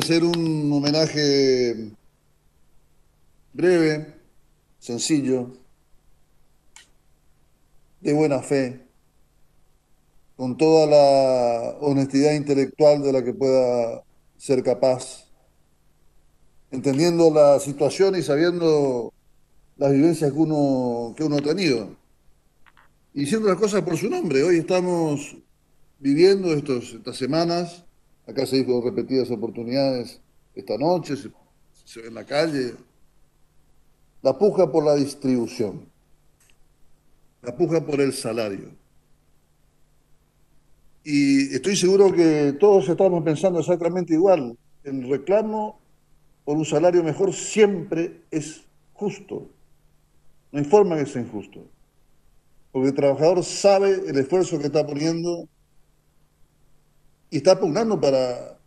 hacer un homenaje breve, sencillo, de buena fe, con toda la honestidad intelectual de la que pueda ser capaz, entendiendo la situación y sabiendo las vivencias que uno, que uno ha tenido. Y diciendo las cosas por su nombre. Hoy estamos viviendo estos, estas semanas, acá se dijo repetidas oportunidades esta noche, se, ve en la calle, la puja por la distribución, la puja por el salario. Y estoy seguro que todos estamos pensando exactamente igual. El reclamo por un salario mejor siempre es justo. No hay forma que sea injusto. Porque el trabajador sabe el esfuerzo que está poniendo y está pugnando para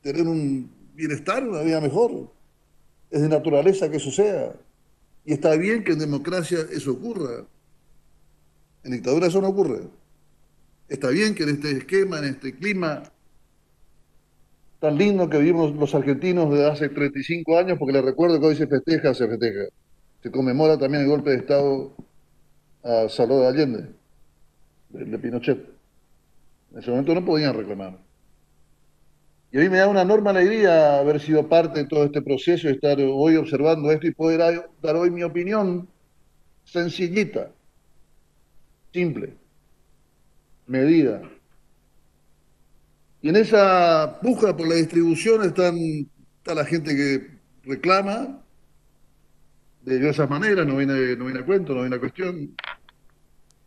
tener un bienestar, una vida mejor. Es de naturaleza que eso sea. Y está bien que en democracia eso ocurra. En dictadura eso no ocurre. Está bien que en este esquema, en este clima tan lindo que vivimos los argentinos desde hace 35 años, porque les recuerdo que hoy se festeja, se festeja. Se conmemora también el golpe de Estado a Salvador Allende, de Pinochet. En ese momento no podían reclamar. Y a mí me da una enorme alegría haber sido parte de todo este proceso estar hoy observando esto y poder dar hoy mi opinión sencillita, simple, medida. Y en esa puja por la distribución están, está la gente que reclama de diversas maneras, no viene, no viene a cuento, no viene a cuestión,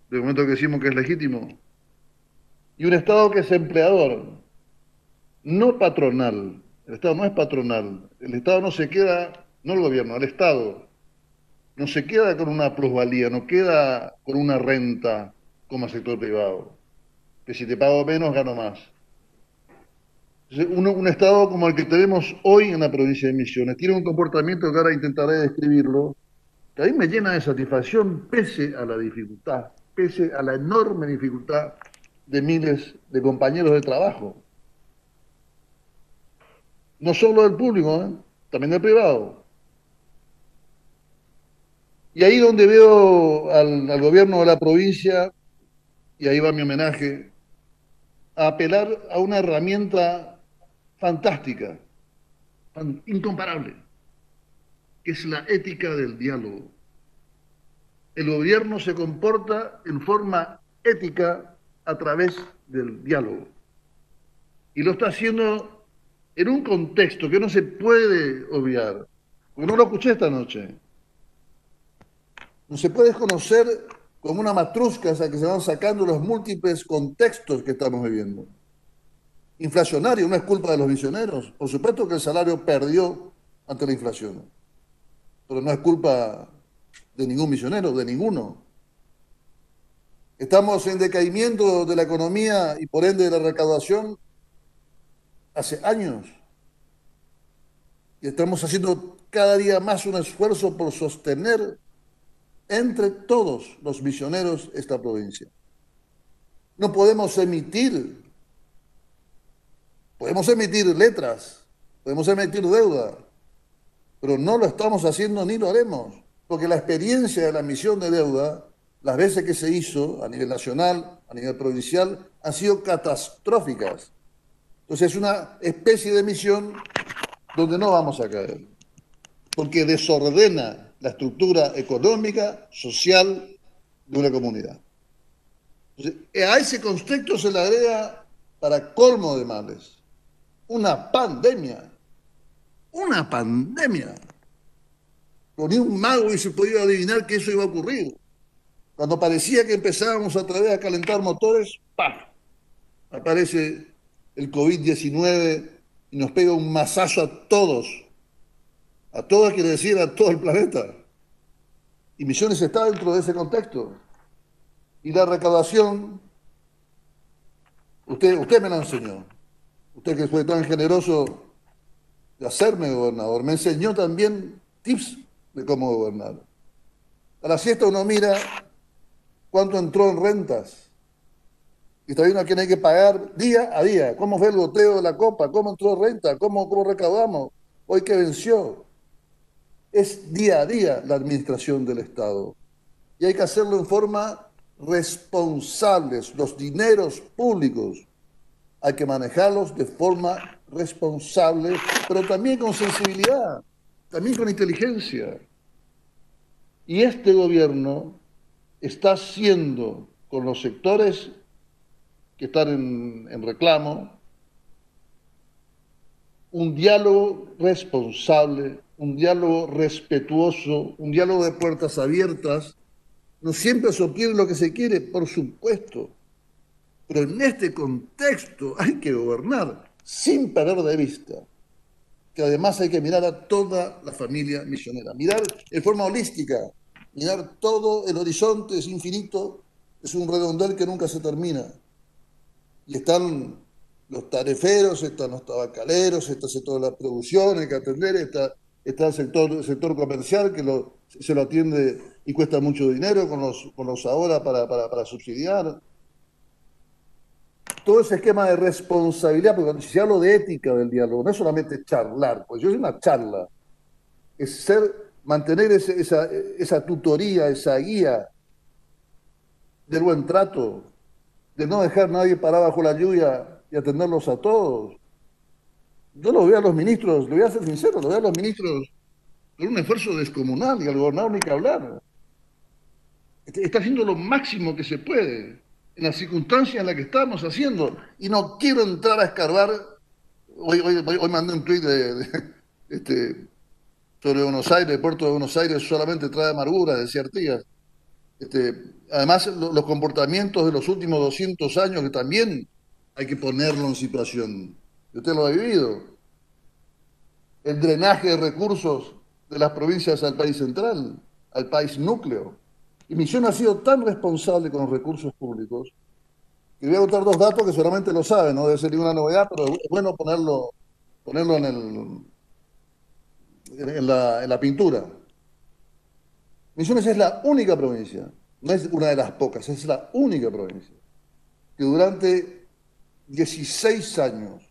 de momento que decimos que es legítimo. Y un Estado que es empleador, no patronal. El Estado no es patronal. El Estado no se queda, no el gobierno, el Estado, no se queda con una plusvalía, no queda con una renta como sector privado. Que si te pago menos, gano más. Un, un, Estado como el que tenemos hoy en la provincia de Misiones tiene un comportamiento que ahora intentaré describirlo, que a mí me llena de satisfacción pese a la dificultad, pese a la enorme dificultad de miles de compañeros de trabajo no solo del público, ¿eh? también del privado. Y ahí donde veo al, al, gobierno de la provincia, y ahí va mi homenaje, a apelar a una herramienta fantástica, incomparable, que es la ética del diálogo. El gobierno se comporta en forma ética a través del diálogo. Y lo está haciendo en un contexto que no se puede obviar, porque no lo escuché esta noche. No se puede desconocer como una matrusca esa que se van sacando los múltiples contextos que estamos viviendo. Inflacionario no es culpa de los visioneros. Por supuesto que el salario perdió ante la inflación, pero no es culpa de ningún misionero, de ninguno. Estamos en decaimiento de la economía y por ende de la recaudación hace años. Y estamos haciendo cada día más un esfuerzo por sostener entre todos los misioneros esta provincia. No podemos emitir, podemos emitir letras, podemos emitir deuda, pero no lo estamos haciendo ni lo haremos, porque la experiencia de la emisión de deuda, las veces que se hizo a nivel nacional, a nivel provincial, han sido catastróficas. Entonces es una especie de misión donde no vamos a caer, porque desordena la estructura económica, social de una comunidad. Entonces, a ese contexto se le agrega, para colmo de males, una pandemia. Una pandemia. Con un mago hubiese podido adivinar que eso iba a ocurrir. Cuando parecía que empezábamos otra vez a calentar motores, ¡paf! Aparece el COVID-19 y nos pega un masazo a todos. A todos quiere decir a todo el planeta. Y Misiones está dentro de ese contexto. Y la recaudación, usted, usted me la enseñó. Usted que fue tan generoso de hacerme gobernador, me enseñó también tips de cómo gobernar. A la siesta uno mira cuánto entró en rentas Y está viendo a quién hay que pagar día a día. ¿Cómo fue el goteo de la copa? ¿Cómo entró renta? ¿Cómo, cómo recaudamos? Hoy que venció. Es día a día la administración del Estado. Y hay que hacerlo en forma responsable. Los dineros públicos hay que manejarlos de forma responsable, pero también con sensibilidad, también con inteligencia. Y este gobierno está haciendo con los sectores que están en, reclamo, un diálogo responsable, un diálogo respetuoso, un diálogo de puertas abiertas. No siempre se obtiene lo que se quiere, por supuesto, pero en este contexto hay que gobernar sin perder de vista que además hay que mirar a toda la familia misionera, mirar en forma holística, mirar todo el horizonte es infinito, es un redondel que nunca se termina y están los tareferos, están los tabacaleros, está el sector de la producción, hay que atender, está, está el, sector, sector comercial que se lo atiende y cuesta mucho dinero con los, con los ahora para, para, para subsidiar. Todo ese esquema de responsabilidad, porque se habla de ética del diálogo, no es solamente charlar, pues yo es una charla, es ser, mantener esa, esa tutoría, esa guía del buen trato, de no dejar nadie parar bajo la lluvia y atenderlos a todos. Yo lo veo a los ministros, lo voy a ser sincero, lo veo a los ministros con un esfuerzo descomunal y al gobernador ni que hablar. Este, está haciendo lo máximo que se puede en las circunstancias en las que estamos haciendo. Y no quiero entrar a escarbar. Hoy, hoy, hoy mandé un tuit de, este, sobre Buenos Aires, el puerto de Buenos Aires solamente trae amargura, decía Artigas. Este, además, los comportamientos de los últimos 200 años que también hay que ponerlo en situación. Usted lo ha vivido. El drenaje de recursos de las provincias al país central, al país núcleo. Y Misión ha sido tan responsable con los recursos públicos que voy a contar dos datos que seguramente lo saben, no debe ser ninguna novedad, pero es bueno ponerlo, ponerlo en, el, en, la, en la pintura. Misiones es la única provincia, no es una de las pocas, es la única provincia que durante 16 años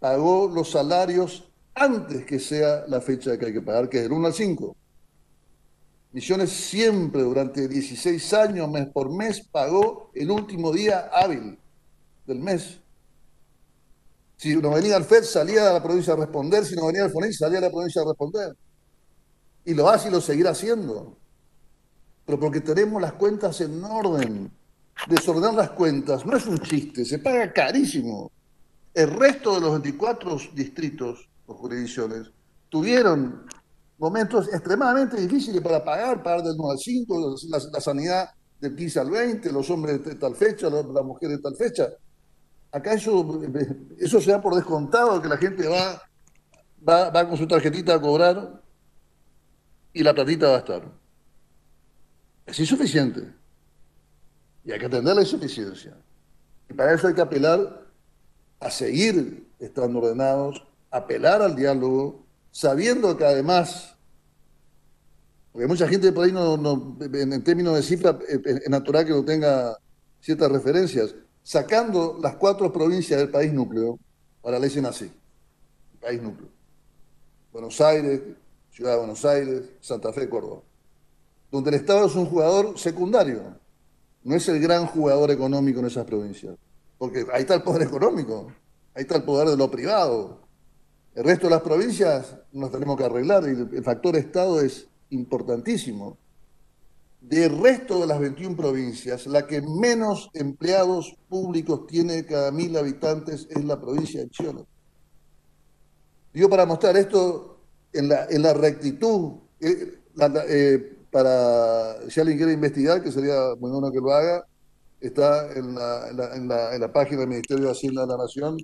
pagó los salarios antes que sea la fecha que hay que pagar, que es del 1 al 5. Misiones siempre durante 16 años, mes por mes, pagó el último día hábil del mes. Si no venía al FED, salía a la provincia a responder. Si no venía al FONIC, salía a la provincia a responder. Y lo hace y lo seguirá haciendo. Pero porque tenemos las cuentas en orden. Desordenar las cuentas no es un chiste, se paga carísimo. El resto de los 24 distritos o jurisdicciones tuvieron momentos extremadamente difíciles para pagar, pagar del 1 al 5, la, sanidad del 15 al 20, los hombres de tal fecha, las mujeres de tal fecha. Acá eso, eso se da por descontado, que la gente va, va, va con su tarjetita a cobrar y la platita va a estar. Es insuficiente. Y hay que atender la insuficiencia. Y para eso hay que apelar a seguir estando ordenados, apelar al diálogo, sabiendo que además, porque mucha gente por ahí no, en, términos de cifra, eh, es natural que no tenga ciertas referencias, sacando las cuatro provincias del país núcleo, para le dicen así, país núcleo. Buenos Aires, Ciudad de Buenos Aires, Santa Fe, Córdoba donde el Estado es un jugador secundario, no es el gran jugador económico en esas provincias, porque ahí está el poder económico, ahí está el poder de lo privado. El resto de las provincias nos tenemos que arreglar y el factor Estado es importantísimo. Del resto de las 21 provincias, la que menos empleados públicos tiene cada mil habitantes es la provincia de Chiolo. Digo, para mostrar esto en la, en la rectitud, eh, eh, para, si alguien quiere investigar, que sería muy bueno que lo haga, está en la, en la, en la, página del Ministerio de Hacienda de la Nación.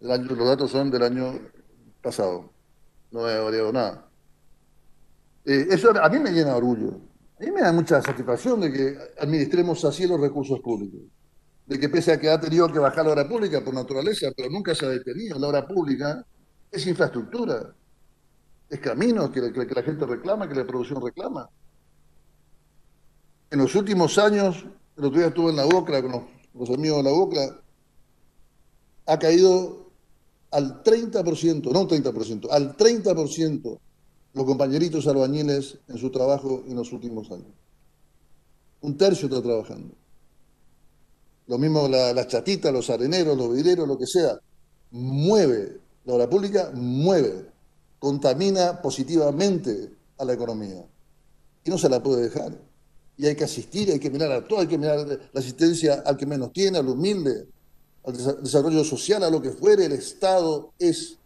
los datos son del año pasado. No he variado nada. Eh, eso a mí me llena de orgullo. A mí me da mucha satisfacción de que administremos así los recursos públicos. De que pese a que ha tenido que bajar la obra pública por naturaleza, pero nunca se ha detenido, la obra pública es infraestructura, es camino que, que la gente reclama, que la producción reclama en los últimos años, el otro día estuve en la UOCRA con los amigos de la UOCLA, ha caído al 30%, no un 30%, al 30% los compañeritos albañiles en su trabajo en los últimos años. Un tercio está trabajando. Lo mismo las chatitas, los areneros, los vidrieros, lo que sea. Mueve, la obra pública mueve, contamina positivamente a la economía. Y no se la puede dejar. Y hay que asistir, hay que mirar a todo, hay que mirar la asistencia al que menos tiene, al humilde, al desarrollo social, a lo que fuere. El Estado es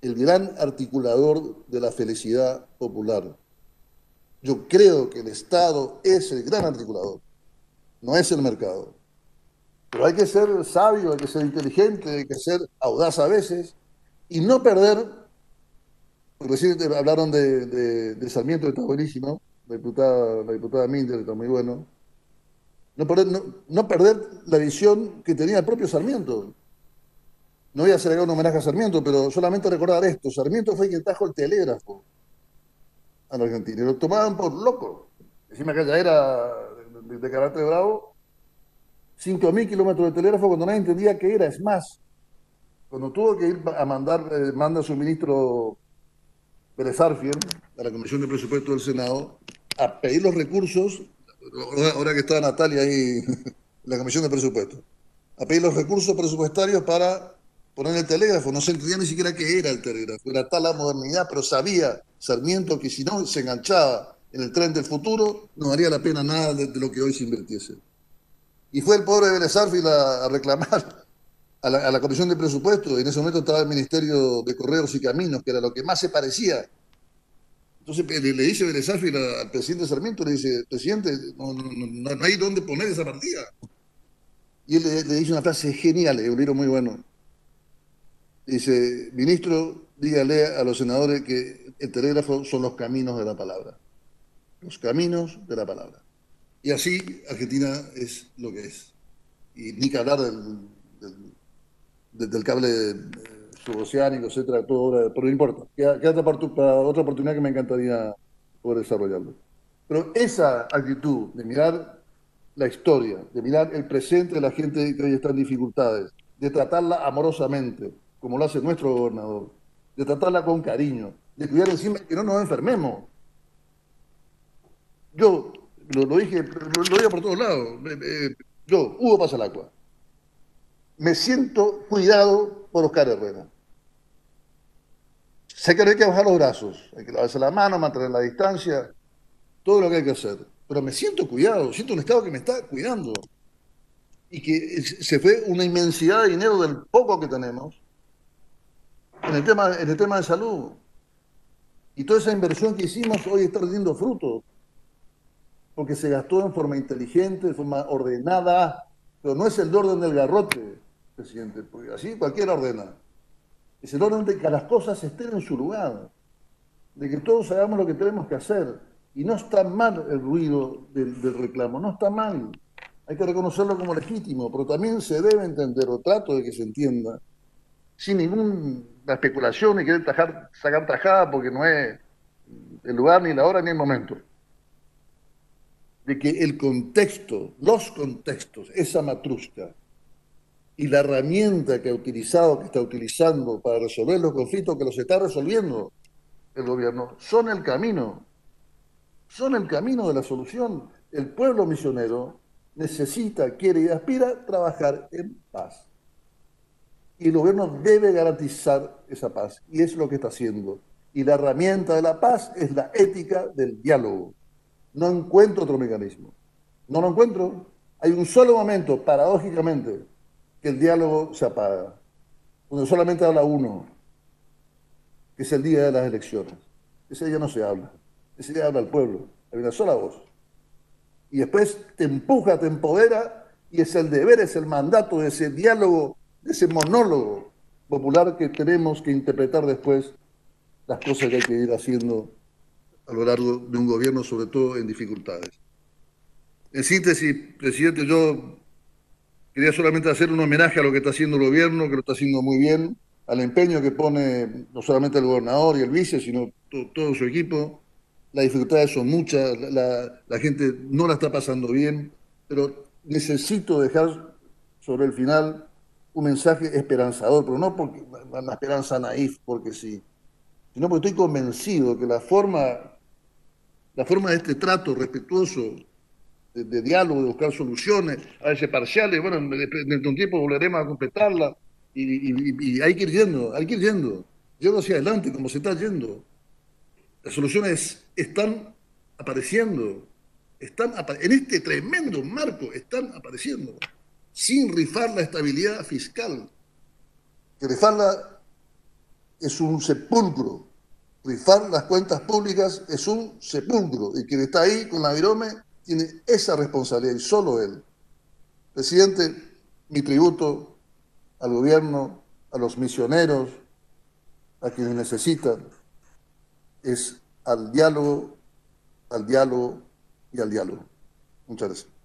el gran articulador de la felicidad popular. Yo creo que el Estado es el gran articulador, no es el mercado. Pero hay que ser sabio, hay que ser inteligente, hay que ser audaz a veces y no perder, recién hablaron de, Sarmiento, que está buenísimo, la diputada, la diputada Minder, está muy bueno, no perder, no, perder la visión que tenía el propio Sarmiento. No voy a hacer un homenaje a Sarmiento, pero solamente recordar esto. Sarmiento fue quien trajo el telégrafo a la Argentina. Y lo tomaban por loco. Encima que ya era de, carácter bravo. 5.000 kilómetros de telégrafo cuando nadie entendía qué era. Es más, cuando tuvo que ir a mandar, eh, manda a su ministro Pérez Arfiel a la Comisión de Presupuesto del Senado a pedir los recursos, ahora que está Natalia ahí en la Comisión de Presupuesto, a pedir los recursos presupuestarios para poner el telégrafo, no se entendía ni siquiera qué era el telégrafo, era tal la modernidad, pero sabía Sarmiento que si no se enganchaba en el tren del futuro, no haría la pena nada de, lo que hoy se invirtiese. Y fue el pobre Vélez a, a reclamar a la, Comisión de Presupuesto, en ese momento estaba el Ministerio de Correos y Caminos, que era lo que más se parecía. Entonces le, dice Vélez al presidente Sarmiento, le dice, presidente, no, no, hay dónde poner esa partida. Y él le, dice una frase genial, un libro muy bueno. Dice, ministro, dígale a los senadores que el telégrafo son los caminos de la palabra. Los caminos de la palabra. Y así Argentina es lo que es. Y ni que hablar del, del, cable eh, suboceánico, etcétera, todo, pero no importa. Queda, otra oportunidad que me encantaría poder desarrollarlo. Pero esa actitud de mirar la historia, de mirar el presente de la gente que hoy está en dificultades, de tratarla amorosamente, como lo hace nuestro gobernador, de tratarla con cariño, de cuidar encima que no nos enfermemos. Yo lo, dije, lo, digo por todos lados. yo, Hugo Pasalacua, me siento cuidado por Oscar Herrera. Sé que hay que bajar los brazos, hay que lavarse la mano, mantener la distancia, todo lo que hay que hacer. Pero me siento cuidado, siento un Estado que me está cuidando. Y que se fue una inmensidad de dinero del poco que tenemos en el tema, en el tema de salud. Y toda esa inversión que hicimos hoy está rindiendo frutos, porque se gastó en forma inteligente, de forma ordenada, pero no es el orden del garrote, presidente, porque así cualquiera ordena. Es el orden de que las cosas estén en su lugar, de que todos hagamos lo que tenemos que hacer. Y no está mal el ruido del, del reclamo, no está mal. Hay que reconocerlo como legítimo, pero también se debe entender, o trato de que se entienda, sin ninguna especulación y querer sacar tajada porque no es el lugar, ni la hora, ni el momento. De que el contexto, los contextos, esa matrusca y la herramienta que ha utilizado, que está utilizando para resolver los conflictos que los está resolviendo el gobierno, son el camino, son el camino de la solución. El pueblo misionero necesita, quiere y aspira a trabajar en paz. Y el gobierno debe garantizar esa paz, y es lo que está haciendo. Y la herramienta de la paz es la ética del diálogo. No encuentro otro mecanismo. No lo encuentro. Hay un solo momento, paradójicamente, el diálogo se apaga, donde solamente habla uno, que es el día de las elecciones. Ese día no se habla, ese día habla el pueblo, hay una sola voz. Y después te empuja, te empodera, y es el deber, es el mandato de ese diálogo ese monólogo popular que tenemos que interpretar después las cosas que hay que ir haciendo a lo largo de un gobierno, sobre todo en dificultades. En síntesis, presidente, yo quería solamente hacer un homenaje a lo que está haciendo el gobierno, que lo está haciendo muy bien, al empeño que pone no solamente el gobernador y el vice, sino todo su equipo. Las dificultades son muchas, la, la gente no la está pasando bien, pero necesito dejar sobre el final un mensaje esperanzador, pero no porque una esperanza naif, porque sí, sino porque estoy convencido que la forma, la forma de este trato respetuoso, de, diálogo, de buscar soluciones, a veces parciales, bueno, dentro de un tiempo volveremos a completarla, y, hay que ir yendo, hay que ir yendo, yendo hacia adelante como se está yendo. Las soluciones están apareciendo, están en este tremendo marco, están apareciendo sin rifar la estabilidad fiscal. Que rifarla es un sepulcro. Rifar las cuentas públicas es un sepulcro. Y quien está ahí con la virome tiene esa responsabilidad y solo él. Presidente, mi tributo al gobierno, a los misioneros, a quienes necesitan, es al diálogo, al diálogo y al diálogo. Muchas gracias.